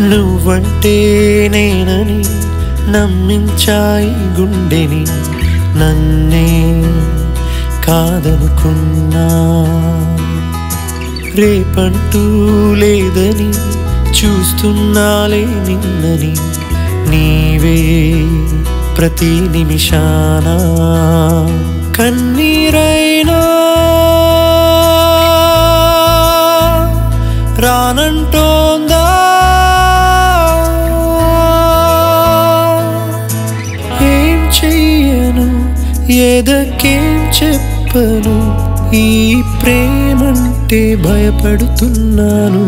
నువ్వంటే నేనని నమ్మించాయి గుండెని నన్నే కాదనుకున్నా. రేపంటూ లేదని చూస్తున్నాలే నిన్నని నీవే ప్రతి నిమిషాన. కన్నీరైనా రానంటోందా? చెయ్యను ఎదకేం చెప్పను. ఈ ప్రేమంటే భయపడుతున్నాను.